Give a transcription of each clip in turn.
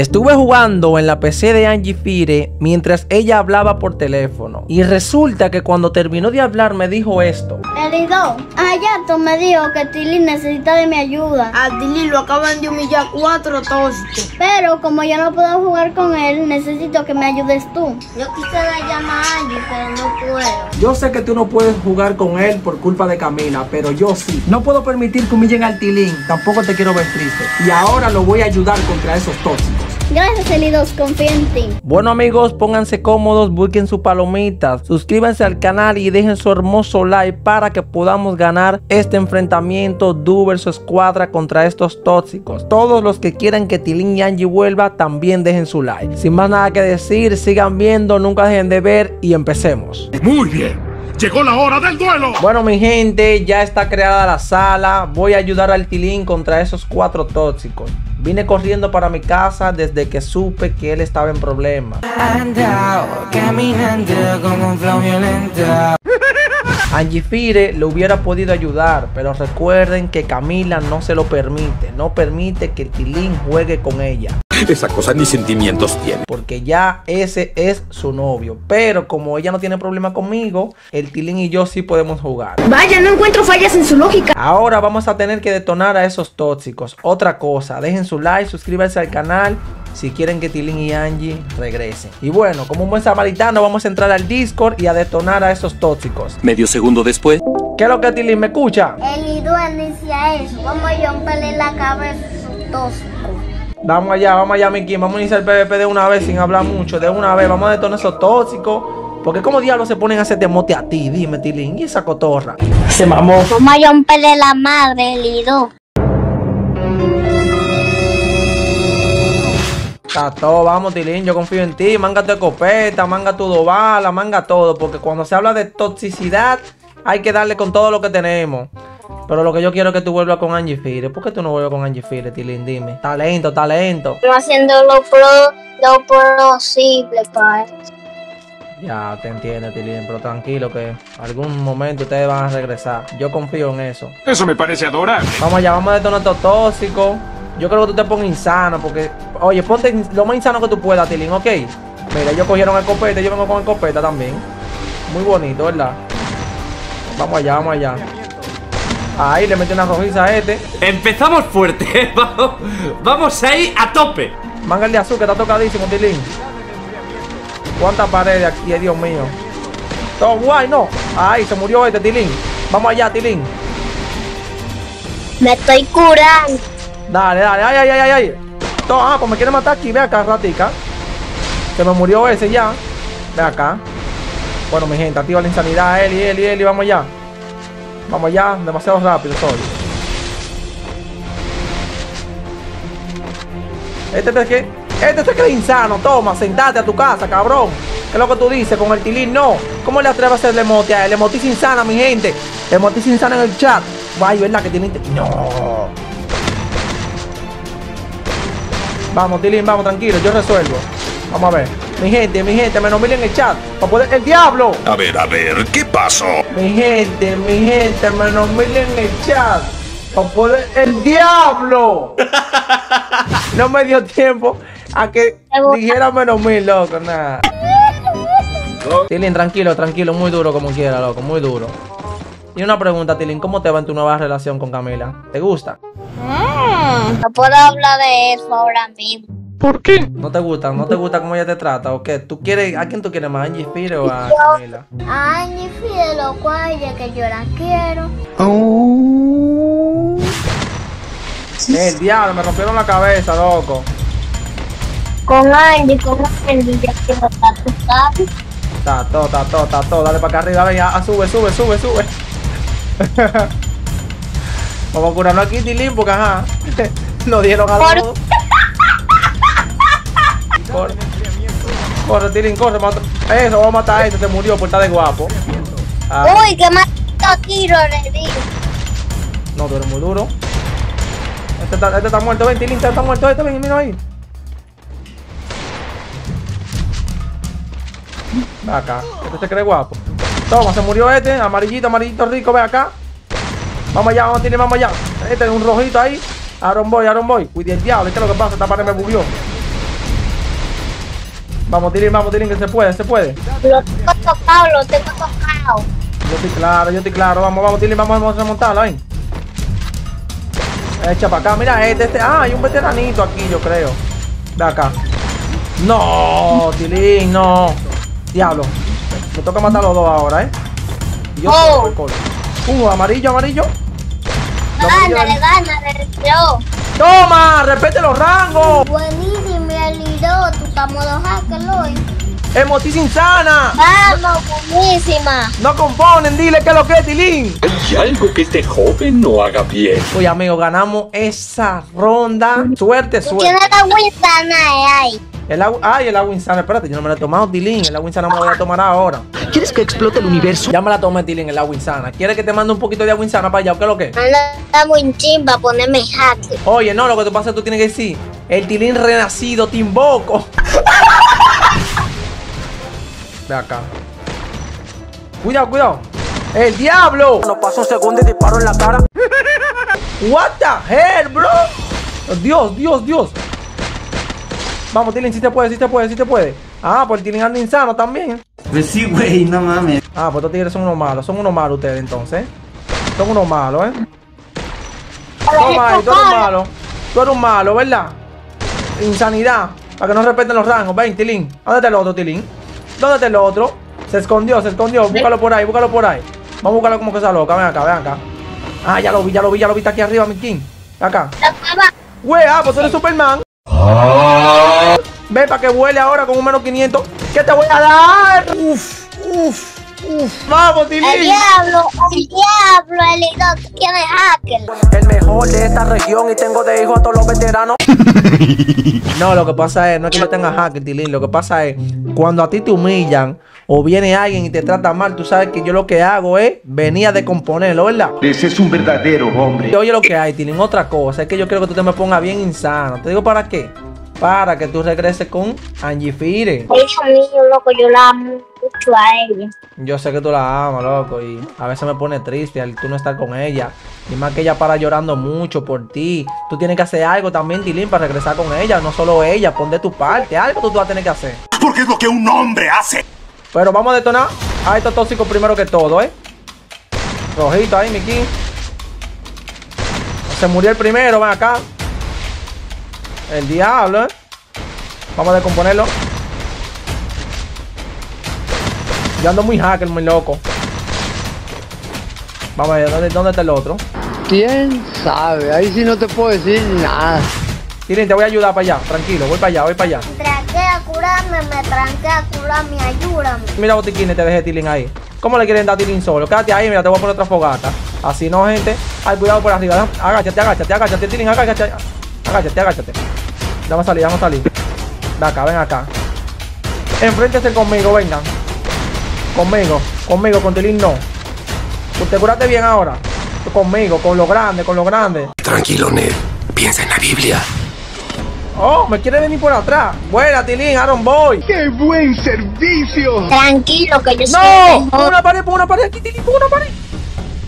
Estuve jugando en la PC de Angie Fire mientras ella hablaba por teléfono. Y resulta que cuando terminó de hablar me dijo esto. Elido, Hayato me dijo que Tilly necesita de mi ayuda. A Tilly lo acaban de humillar cuatro tóxicos. Pero como yo no puedo jugar con él, necesito que me ayudes tú. Yo quisiera llamar a Angie, pero no puedo. Yo sé que tú no puedes jugar con él por culpa de Camila, pero yo sí. No puedo permitir que humillen al Tilín. Tampoco te quiero ver triste. Y ahora lo voy a ayudar contra esos tóxicos. Gracias, Elidos, confío en ti. Bueno amigos, pónganse cómodos, busquen sus palomitas, suscríbanse al canal y dejen su hermoso like para que podamos ganar este enfrentamiento Du versus Escuadra contra estos tóxicos. Todos los que quieran que Tilín y Angie vuelva, también dejen su like. Sin más nada que decir, sigan viendo, nunca dejen de ver y empecemos. Muy bien. Llegó la hora del duelo. Bueno, mi gente, ya está creada la sala. Voy a ayudar al Tilín contra esos cuatro tóxicos. Vine corriendo para mi casa desde que supe que él estaba en problemas. caminando como un flow violento. Angie Fire le hubiera podido ayudar, pero recuerden que Camila no se lo permite. No permite que Tilín juegue con ella. Esa cosa ni sentimientos tiene. Porque ya ese es su novio. Pero como ella no tiene problema conmigo, el Tilín y yo sí podemos jugar. Vaya, no encuentro fallas en su lógica. Ahora vamos a tener que detonar a esos tóxicos. Otra cosa, dejen su like, suscríbanse al canal si quieren que Tilín y Angie regresen. Y bueno, como un buen samaritano, vamos a entrar al Discord y a detonar a esos tóxicos. Medio segundo después. ¿Qué es lo que Tilín me escucha? El inicia eso. Vamos a romperle la cabeza a esos tóxicos. Vamos allá, vamos allá, Miki. Vamos a iniciar el PvP de una vez sin hablar mucho. De una vez, vamos a detonar esos tóxicos. Porque como diablos se ponen a hacer mote a ti, dime, Tilín. Y esa cotorra. Se mamó. Vamos a romperle la madre, Lido. Está todo, vamos, Tilín, yo confío en ti. Manga tu escopeta, manga tu dobala, manga todo. Porque cuando se habla de toxicidad, hay que darle con todo lo que tenemos. Pero lo que yo quiero es que tú vuelvas con Angie Fire. ¿Por qué tú no vuelves con Angie Fire, Tilín? Dime. Talento, talento. Estoy haciendo lo, pro, lo posible para Ya, te entiendo, Tilín, pero tranquilo que algún momento ustedes van a regresar. Yo confío en eso. Eso me parece adorable. Vamos allá, vamos a detonar estos tóxicos. Yo creo que tú te pongas insano porque... Oye, ponte lo más insano que tú puedas, Tilín, ¿ok? Mira, ellos cogieron el copete, yo vengo con el copeta también. Muy bonito, ¿verdad? Vamos allá, vamos allá. Ahí le metió una rojiza a este. Empezamos fuerte, vamos, vamos ahí a tope. Manga el de azul que está tocadísimo, Tilín. ¿Cuántas paredes aquí, Dios mío? Todo guay, no. Ahí se murió este, Tilín. Vamos allá, Tilín. Me estoy curando. Dale, dale, ay, ay, ay, ay. Todo, ah, pues me quiere matar aquí, ve acá, ratica. Se me murió ese ya. Ve acá. Bueno, mi gente, activa la insanidad, Eli, Eli, Eli, vamos allá. Vamos allá, demasiado rápido soy. Este te que. Este te insano. Toma, sentate a tu casa, cabrón. ¿Qué es lo que tú dices con el tilín? No. ¿Cómo le atreves a hacerle emote a él? Emotis insana, mi gente. Emotis insana en el chat. Guay, ¿verdad? Que tiene. No. Vamos, Tilín, vamos, tranquilo. Yo resuelvo. Vamos a ver. Mi gente, mi gente, menos mil en el chat. Para poder. ¡El diablo! A ver, a ver, ¿qué pasó? Mi gente, mi gente, menos mil en el chat. Para poder. ¡El diablo! no me dio tiempo a que dijera menos mil, loco, nada. Tilín, tranquilo, tranquilo, muy duro como quiera, loco, muy duro. Y una pregunta, Tilín, ¿cómo te va en tu nueva relación con Camila? ¿Te gusta? no puedo hablar de eso ahora mismo. ¿Por qué? ¿No te gusta? ¿No te gusta cómo ella te trata? ¿O qué? ¿Tú quieres, ¿A quién tú quieres más? ¿A Angie Fire o a Camila? A Angie Fire, lo cual ya que yo la quiero. Oh. El diablo, me rompieron la cabeza, loco. Con Angie, con Angie, ya quiero estar, ¿tú sabes? Está todo, está todo, está todo. Dale para acá arriba, ven, ya, sube, sube, sube, sube. Vamos a curarnos aquí, Tilín, porque ajá. Nos dieron a todos. Corre. Corre, Tilín, corre. Mata. Eso, vamos a matar a este. Se murió por estar de guapo. Ah. Uy, que mató tiro le di. No, tú eres muy duro. Este está, este está muerto. Ven, Tilín, este está muerto. Este, ven, mira ahí. Acá. Este se cree guapo. Toma, se murió este. Amarillito, amarillito rico. Ve acá. Vamos allá, vamos, Tilín, vamos allá. Este es un rojito ahí. Aaron Boy, Aaron Boy. Cuide el diablo. ¿Qué es lo que pasa? Esta pared me bugueó. Vamos, Tilín, vamos, Tilín, que se puede, se puede. Lo tengo tocado, lo tengo tocado. Yo estoy claro, yo estoy claro. Vamos, vamos, Tilín, vamos, vamos a montarlo ahí. Echa para acá. Mira, este, este. Ah, hay un veteranito aquí, yo creo. De acá. No, Tilín, no. Diablo. Me toca matar a los dos ahora, ¿eh? Yo Oh. Uh, amarillo, amarillo. Lo amarillo Gánale, gánale, yo. ¡Toma! ¡Respete los rangos! Buenísimo, Eliro, tu estamos los hackers hoy. ¡Emotis insana! Vamos, buenísima. No componen, dile que lo que es, Tilín. Hay algo que este joven no haga bien. Oye, amigo, ganamos esa ronda. Suerte, suerte. tienes la Winsana ahí. El agua, ay, el agua insana. Espérate, yo no me la he tomado, Tilín. El agua insana me la voy a tomar ahora. ¿Quieres que explote el universo? Ya me la tomé, Tilín, el agua insana. ¿Quieres que te mande un poquito de agua insana para allá o qué es lo que? Anda muy chimba, ponerme hacker. Oye, no, lo que te pasa es que tú tienes que decir. El Tilín renacido, te invoco. Ve acá. Cuidado, cuidado. ¡El diablo! Nos pasó un segundo y disparo en la cara. What the hell, bro? Dios, Dios, Dios. Vamos, Tilín, si te puede, si te puede, si te puede. Ah, pues el Tilín anda insano también. Pues sí, güey, no mames. Ah, pues estos tigres son unos malos. Son unos malos ustedes entonces. Son unos malos, ¿eh? Toma ahí, tú eres un malo. Tú eres un malo, ¿verdad? Insanidad. Para que no respeten los rangos. Ven, Tilín. ¿Dónde está el otro, Tilín? ¿Dónde está el otro? Se escondió, se escondió. Búscalo por ahí, búscalo por ahí. Vamos a buscarlo como que esa loca. Ven acá, ven acá. Ah, ya lo vi, ya lo vi, ya lo vi. Está aquí arriba, mi king. Acá. Güey, ah, pues tú eres Superman. Ven para que vuele ahora con un menos 500. ¿Qué te voy a dar? Uf, uf, uf. Vamos, El Tilín. diablo, el diablo, Eliro, tú tienes hacker. El mejor de esta región y tengo de hijo a todos los veteranos. no, lo que pasa es, no es que yo tenga hacker, Tilín. Lo que pasa es, cuando a ti te humillan o viene alguien y te trata mal, tú sabes que yo lo que hago es venir a descomponerlo, ¿verdad? Ese es un verdadero hombre. Oye lo que hay, Tilín, otra cosa, es que yo quiero que tú te me pongas bien insano. ¿Te digo para qué? Para que tú regreses con Angie Fire. Hija mío, loco, yo la amo mucho a ella. Yo sé que tú la amas, loco, y a veces me pone triste al tú no estar con ella. Y más que ella para llorando mucho por ti. Tú tienes que hacer algo también, Tilín, para regresar con ella. No solo ella, pon de tu parte. Algo tú, tú vas a tener que hacer. Porque es lo que un hombre hace. Pero vamos a detonar a estos tóxicos primero que todo, ¿eh? Rojito ahí, Miki. Se murió el primero, ven acá. El diablo, ¿eh? Vamos a descomponerlo. Yo ando muy hacker, muy loco. Vamos a ver, ¿dónde, dónde está el otro? ¿Quién sabe? Ahí sí no te puedo decir nada. Tiren, te voy a ayudar para allá. Tranquilo, voy para allá, voy para allá. Me tranqué a curarme, me tranqué a curarme, ayúdame. Mira, botiquines, te dejé Tilín ahí. ¿Cómo le quieren dar Tilín solo? Quédate ahí, mira, te voy a poner otra fogata. Así no, gente. Ay, cuidado por arriba. Agáchate, agáchate, agáchate, Tilín, agáchate. Agáchate, agáchate. Vamos a salir, vamos a salir. Ven acá, ven acá. Enfréntese conmigo, vengan. Conmigo, conmigo, con Tilín no. Usted cúrate bien ahora. Conmigo, con lo grande, con lo grande. Tranquilo, Ned. Piensa en la Biblia. Oh, me quiere venir por atrás. Buena, Tilín, Aaron Boy. ¡Qué buen servicio! Tranquilo, que yo soy ¡No! Pon una pared, pon una pared aquí, Tilín, pon una pared.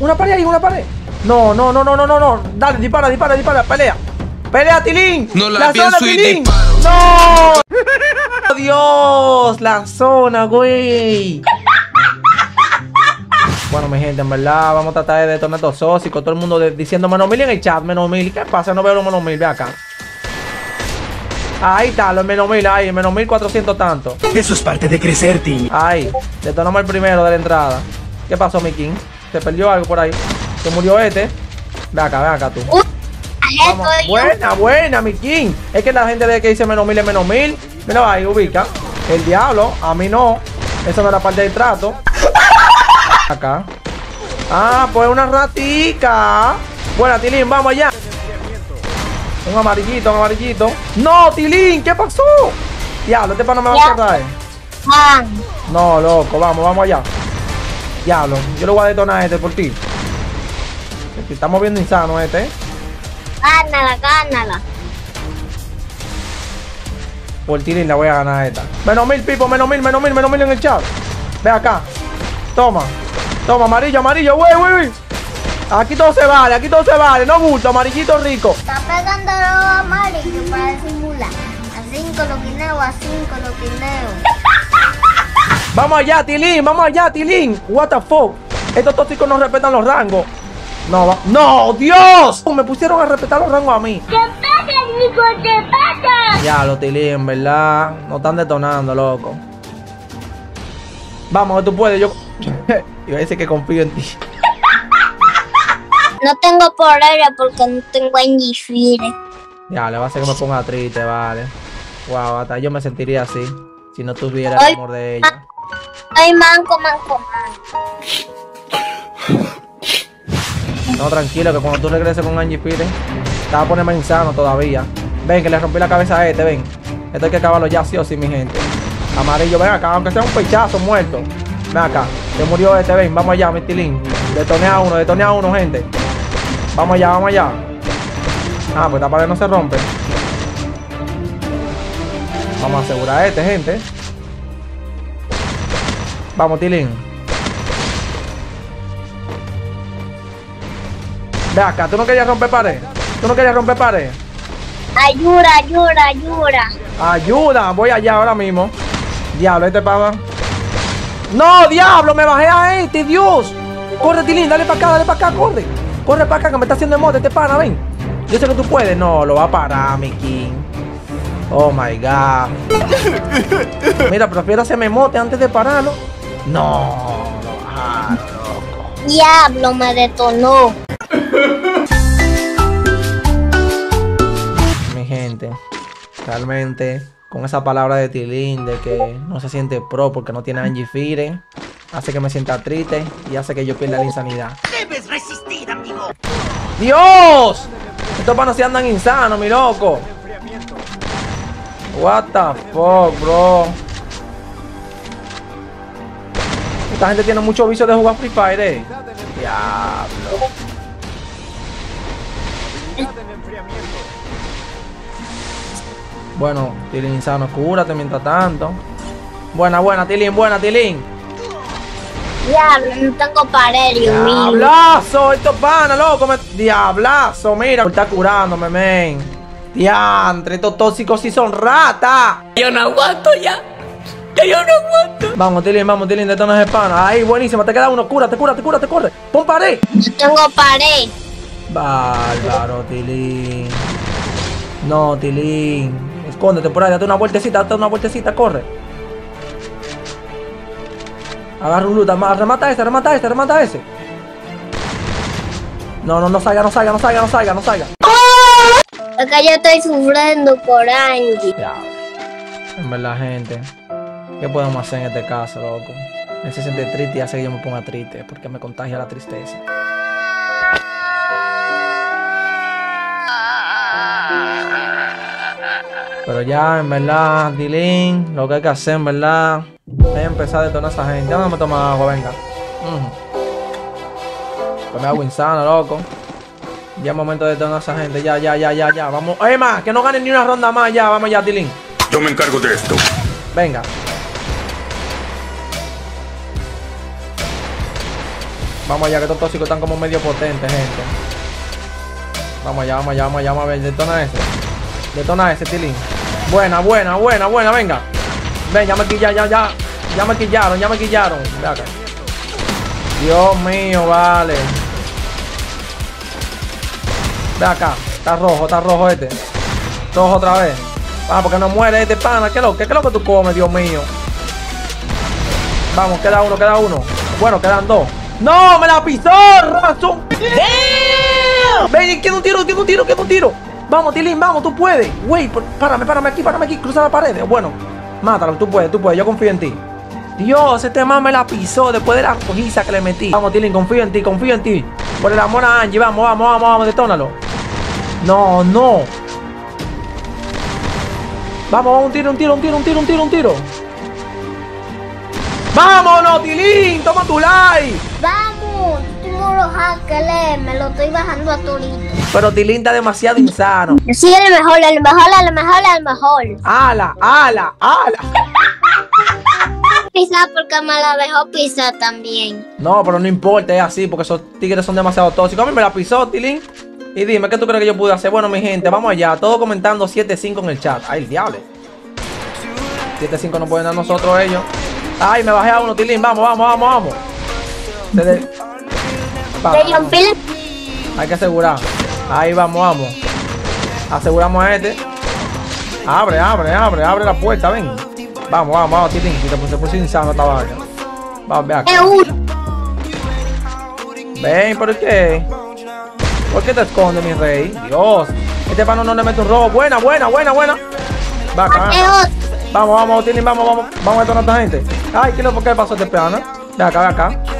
Una pared ahí, una pared. No, no, no, no, no, no, no. Dale, dispara, dispara, dispara, pelea. Pelea, Tilín. No la zona, pienso y Tilín. No. Dios, la zona, güey. Bueno, mi gente, en verdad, vamos a tratar de detonar estos tóxicos. Todo el mundo de- diciendo menos mil en el chat, menos mil. ¿Qué pasa? No veo los menos mil, ve acá. Ahí está, los menos mil, ahí, menos mil cuatrocientos tanto. Eso es parte de crecer, Tim. Ahí, detonamos el primero de la entrada. ¿Qué pasó, mi king? ¿Se perdió algo por ahí? ¿Se murió este? Ve acá, ve acá tú. Vamos. Buena, buena, mi king. Es que la gente de que dice menos mil es menos mil. Mira ahí, ubica. El diablo, a mí no. Eso no era parte del trato. Acá. Ah, pues una ratica. Buena, Tilín, vamos allá. Un amarillito, un amarillito. No, Tilín, ¿qué pasó? Diablo, este pana me va a Ya. cerrar. Juan, No, loco, vamos, vamos allá. Diablo, yo lo voy a detonar a este por ti. Este, Estamos viendo insano este, ¿eh? Gánala, gánala. Por Tilín la voy a ganar a esta. Menos mil, Pipo, menos mil, menos mil, menos mil en el chat. Ve acá. Toma. Toma, amarillo, amarillo, wey, wey, wey. Aquí todo se vale, aquí todo se vale. No gusto, amarillito rico. Está pegando los amarillos para disimular. 5 lo quineo, a 5 lo quineo. Vamos allá, Tilín, vamos allá, Tilín. What the fuck. Estos tóxicos no respetan los rangos. No, va- no, Dios. Me pusieron a respetar los rangos a mí. ¿Qué pasa, Nico? ¿Qué pasa? Ya, los Tilín, ¿verdad? No están detonando, loco. Vamos, tú puedes. Yo. Iba a decir que confío en ti. No tengo por ella porque no tengo Angifire. Ya, le va a hacer que me ponga triste, vale. Wow, hasta yo me sentiría así. Si no tuviera el amor de ella. Ay, manco, manco, manco. No, tranquilo, que cuando tú regreses con Angie Pire, te vas a poner más insano todavía. Ven, que le rompí la cabeza a este, ven. Esto hay que acabarlo ya, sí o sí, mi gente. Amarillo, ven acá, aunque sea un pechazo muerto. Ven acá, se murió este, ven, vamos allá, mi tilín. Detonea uno, detonea uno, gente. Vamos allá, vamos allá. Ah, pues esta pared no se rompe. Vamos a asegurar a este, gente. Vamos, Tilín. Ve acá, ¿tú no querías romper pared? ¿Tú no querías romper pared? Ayuda, ayuda, ayuda. Ayuda, voy allá ahora mismo. Diablo, este pava. ¡No, diablo! ¡Me bajé a este, Dios! Corre, Tilín, dale para acá, dale para acá, corre. Corre para acá, que me está haciendo emote este pana, ven. Yo sé que tú puedes. No, lo va a parar, mi king. Oh my god. Mira, prefiero hacerme emote antes de pararlo. No, lo bajaron, loco. Diablo, me detonó. Realmente, con esa palabra de Tilín de que no se siente pro porque no tiene Angie Fire, hace que me sienta triste y hace que yo pierda la insanidad. ¡Debes resistir, amigo! ¡Dios! Estos panos se andan insanos, mi loco. What the fuck, bro. Esta gente tiene mucho vicio de jugar Free Fire, eh. Diablo. Bueno, Tilín insano, cúrate mientras tanto. Buena, buena, Tilín, buena, Tilín. Diablo, no tengo pared, Dios mío. Diablazo, esto es pana, loco. me- Diablazo, mira, está curándome, men. Diantre, estos tóxicos sí son ratas. Yo no aguanto ya. Ya yo no aguanto. Vamos, Tilín, vamos, Tilín, de no es pana. Ahí, buenísima, te queda uno, cúrate, cúrate, cúrate, corre. Pon pared. No tengo pared. Bárbaro, Tilín. No, Tilín. Por ahí, date una vueltecita, date una vueltecita, corre. Agarra un ama- remata ese, remata ese, remata ese. No, no, no salga, no salga, no salga, no salga, no salga. Que yo estoy sufriendo por Angie. Ya. En verdad, gente. ¿Qué podemos hacer en este caso, loco? Él se siente triste y hace que yo me ponga triste porque me contagia la tristeza. Pero ya, en verdad, Dilin, lo que hay que hacer, en verdad, es empezar a detonar a esa gente. Ya no me toma agua, venga. Ujú. Ponme agua insana, loco. Ya es momento de detonar a esa gente. Ya, ya, ya, ya, ya. Vamos. Más, que no ganen ni una ronda más. Ya, vamos ya, Dilin. Yo me encargo de esto. Venga. Vamos allá, que estos tóxicos están como medio potentes, gente. Vamos allá, vamos allá, vamos allá, vamos a ver. Detona ese. Detona ese, Tilín. Buena, buena, buena, buena, venga. Ven, ya me quillaron, ya, ya. Ya me quillaron, ya me quillaron. Ve acá. Dios mío, vale. Ve acá. Está rojo, está rojo este. Rojo otra vez. Ah, porque no muere este pana. ¿Qué es lo, qué, lo que tú comes, Dios mío? Vamos, queda uno, queda uno. Bueno, quedan dos. ¡No! ¡Me la pisó! ¡Razón! Ven, queda un tiro, queda un tiro, queda un tiro. Vamos, Tilín, vamos, tú puedes. Güey, párame, párame aquí, párame aquí, cruza la pared. Bueno, mátalo, tú puedes, tú puedes, yo confío en ti. Dios, este man me la pisó después de la cojiza que le metí. Vamos, Tilín, confío en ti, confío en ti. Por el amor a Angie, vamos, vamos, vamos, vamos, detónalo. No, no. Vamos, vamos, un tiro, un tiro, un tiro, un tiro, un tiro, un tiro. ¡Vámonos, Tilín! ¡Toma tu like! Vamos, tengo los me lo estoy bajando a torito. Pero Tilín está demasiado insano. Sí, el mejor, el mejor, el mejor, el mejor. ¡Ala, ala, ala! Pisa porque me la dejó pisar también. No, pero no importa, es así, porque esos tigres son demasiado tóxicos. A mí me la pisó, Tilín. Y dime, ¿qué tú crees que yo pude hacer? Bueno, mi gente, vamos allá. Todos comentando 7-5 en el chat. ¡Ay, el diablo! 7-5 no pueden dar nosotros ellos. Ay, me bajé a uno, Tilín. Vamos, vamos, vamos, vamos. Rompí. Hay que asegurar. Ahí vamos, vamos. Aseguramos a este. Abre, abre, abre, abre la puerta, ven. Vamos, vamos, vamos, Tilín. Si te puse, puse insano esta vaina. Vamos, ve acá. Ven, ¿por qué? ¿Por qué te escondes, mi rey? Dios. Este pano no le mete un robo. Buena, buena, buena, buena. Otro. Vamos, vamos, Tilín, vamos, vamos. Vamos a detonar a esta gente. Ay, ¿qué le por qué pasó este piano? Ve acá, ve acá.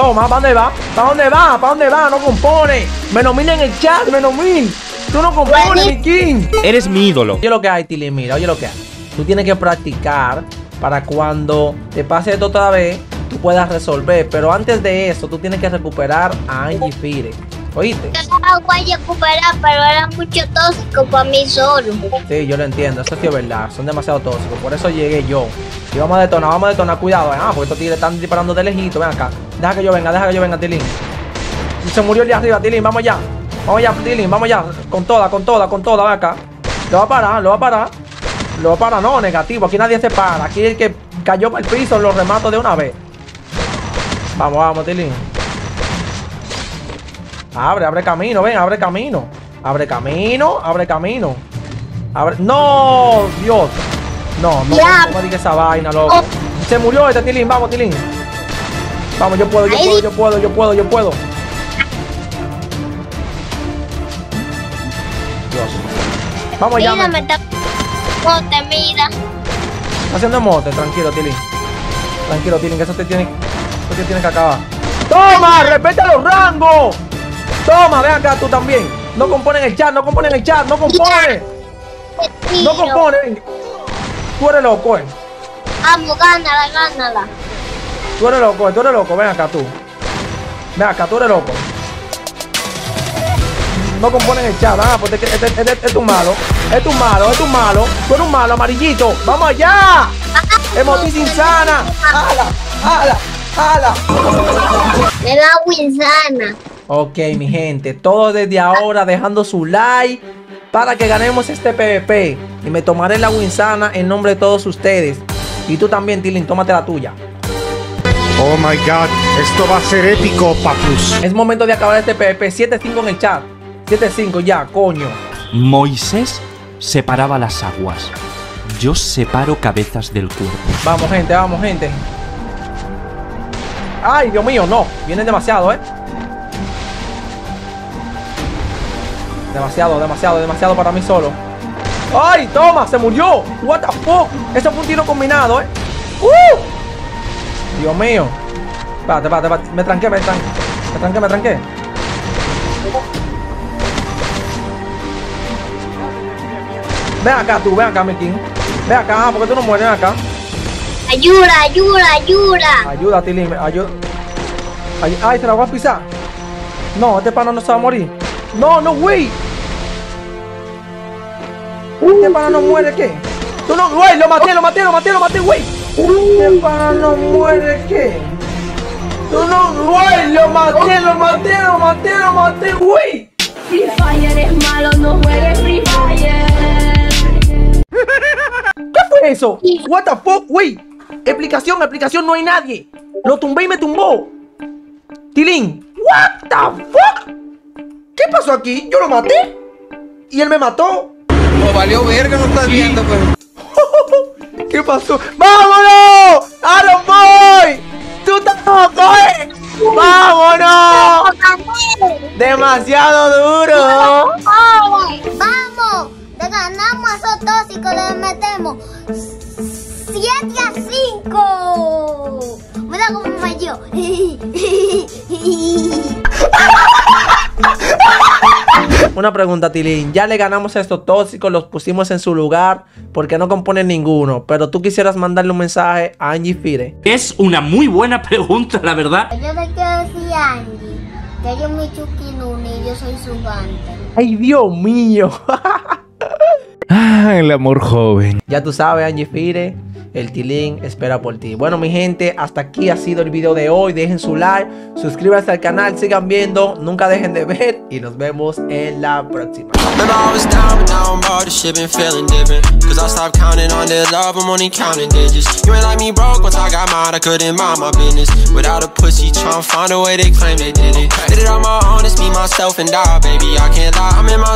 Toma, ¿para dónde va? ¿Para dónde va? ¿Para dónde va? No compone. Me nomina en el chat, me nomina. Tú no compones, mi king. Eres mi ídolo. Oye lo que hay, Tilín, mira, oye lo que hay. Tú tienes que practicar para cuando te pase esto otra vez, tú puedas resolver. Pero antes de eso, tú tienes que recuperar a Angie Fire. ¿Oíste? Yo no voy a recuperar, pero era mucho tóxico para mí solo. Sí, yo lo entiendo, eso sí es verdad, son demasiado tóxicos, por eso llegué yo. Y vamos a detonar, vamos a detonar, cuidado, ah, porque estos tigres están disparando de lejito, ven acá. Deja que yo venga, deja que yo venga, Tilín. Se murió el de arriba, Tilín, vamos allá. Vamos allá, Tilín, vamos allá. Con toda, con toda, con toda, ven acá. Lo va a parar, lo va a parar. Lo va a parar, no, negativo, aquí nadie se para. Aquí el que cayó para el piso lo remato de una vez. Vamos, vamos, Tilín. Abre, abre camino, ven, abre camino. Abre camino, abre camino. Abre. ¡No! Dios. No, no, Ya. no me digas esa vaina, loco. Se murió este Tilín, vamos, Tilín. Vamos, yo puedo, yo Ahí puedo, yo puedo, yo puedo, yo puedo. Dios. Vamos ya. Mira, man. me está... Mote, mira. Haciendo mote, tranquilo, Tilín. Tranquilo, Tilín, que eso te tiene. Eso te tiene que acabar. ¡Toma! ¡Respeta los rangos! Toma, ven acá tú también. No componen el chat, no componen el chat, no compone. No Tiro. compone. ven. Tú eres loco, eh. Vamos, gánala, gánala. Tú eres loco, tú eres loco, ven acá tú. Ven acá, tú eres loco. No componen el chat, ah, porque este, este, este- este es un malo. Es un malo, es un malo. Tú eres un malo, amarillito. ¡Vamos allá! ¡Emotis insana! ¡Hala! ¡Hala! ¡Hala! Me da Winsana. Ok, mi gente, todos desde ahora dejando su like para que ganemos este PvP. Y me tomaré la Winsana en nombre de todos ustedes. Y tú también, Tilín, tómate la tuya. Oh my god, esto va a ser épico, papus. Es momento de acabar este PvP. 7-5 en el chat. 7-5 ya, coño. Moisés separaba las aguas. Yo separo cabezas del cuerpo. Vamos, gente, vamos, gente. Ay, Dios mío, no. Vienen demasiado, ¿eh? Demasiado, demasiado, demasiado para mí solo. ¡Ay, toma! ¡Se murió! ¡What the fuck! Eso fue un tiro combinado, ¿eh? ¡Uh! Dios mío. Espérate, espérate, espérate. Me tranqué, me tranqué. Me tranqué, me tranqué. Ven acá tú, ven acá, mi king. Ven acá, porque tú no mueres, ven acá. Ayuda, ayuda, ayuda. Ayuda, Tilín, ayuda. Ay, ay, te la voy a pisar. No, este pana no se va a morir. No, no, güey. Este pana no muere, ¿qué? Tú no, güey, lo maté, lo maté, lo maté, lo maté, güey. Este pana no muere, ¿qué? Tú no, güey, lo maté, lo maté, lo maté, lo maté, güey. Free Fire es malo, no juegues Free Fire. ¿Qué fue eso? What the fuck, güey. Explicación, explicación, no hay nadie. Lo tumbé y me tumbó. Tilín, what the fuck? ¿Qué pasó aquí? Yo lo maté. Y él me mató. No valió verga, no estás viendo, pues. ¿Qué pasó? ¡Vámonos! ¡A los boy! ¡Tú tampoco, eh! ¡Vámonos! ¡Demasiado duro! Vamos, le ganamos a esos tóxicos, le metemos 7 a 5. Una pregunta, Tilín. Ya le ganamos a estos tóxicos, los pusimos en su lugar porque no componen ninguno. Pero tú quisieras mandarle un mensaje a Angie Fire. Es una muy buena pregunta, la verdad. Yo le quiero decir a Angie que y yo soy su gante. ¡Ay, Dios mío! Ah, el amor joven. Ya tú sabes, Angie Fire. El Tilín espera por ti. Bueno, mi gente, hasta aquí ha sido el video de hoy. Dejen su like, suscríbanse al canal, sigan viendo, nunca dejen de ver y nos vemos en la próxima.